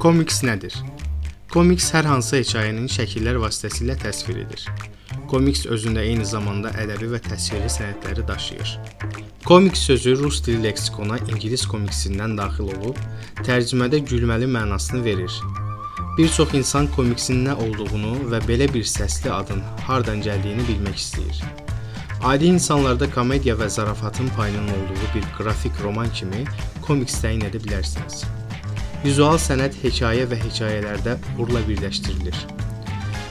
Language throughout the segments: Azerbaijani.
Komiks nədir? Komiks hər hansı hekayənin şəkillər vasitəsilə təsvir edir. Komiks özündə eyni zamanda ədəbi və təsvirli sənədləri daşıyır. Komiks sözü rus dili leksikona ingilis komiksindən daxil olub, tərcümədə gülməli mənasını verir. Bir çox insan komiksin nə olduğunu və belə bir səsli adın hardan gəldiyini bilmək istəyir. Adi insanlarda komediya və zarafatın payının olduğu bir qrafik roman kimi komiks təyin edə bilərsiniz. Vizual sənət hekayə və hekayələrdə uğurla birləşdirilir.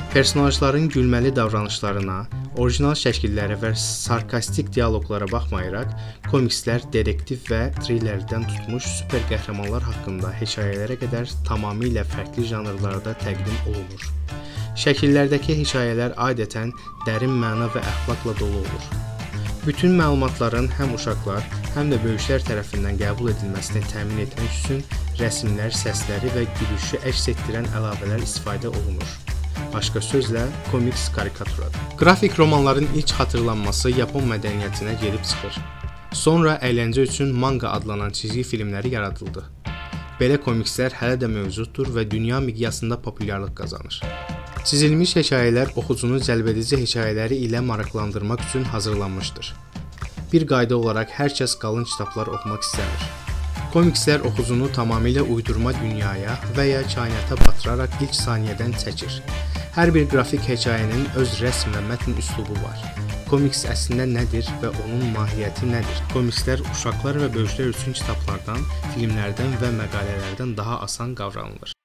Personajların gülməli davranışlarına, orijinal şəkillərə və sarkastik dialoqlara baxmayaraq, komikslər dedektiv və trillerdən tutmuş super qəhrəmanlar haqqında hekayələrə qədər tamamilə fərqli janrlarda təqdim olunur. Şəkillərdəki hekayələr adətən dərin məna və əxlaqla dolu olur. Bütün məlumatların həm uşaqlar, həm də böyüklər tərəfindən qəbul edilməsini təmin etmək üçün rəsmlər, səsləri və gülüşü əks etdirən əlavələr istifadə olunur. Başqa sözlə, komiks karikaturadır. Qrafik romanların ilk xatırlanması Yapon mədəniyyətinə gedib çıxır. Sonra əyləncə üçün manga adlanan cizgi filmləri yaradıldı. Belə komikslər hələ də mövcuddur və dünya miqyasında populyarlıq qazanır. Çizilmiş hekayələr oxucunu cəlbedici hekayələri ilə maraqlandırmaq üçün hazırlanmışdır. Bir qayda olaraq hər kəs qalın kitablar oxumaq istəmir. Komikslər oxucunu tamamilə uydurma dünyaya və ya kainata batıraraq ilk saniyədən çəkir. Hər bir qrafik hekayənin öz rəsm və mətn üslubu var. Komiks əslində nədir və onun mahiyyəti nədir? Komikslər uşaqlar və böyüklər üçün kitablardan, filmlərdən və məqalələrdən daha asan qavranılır.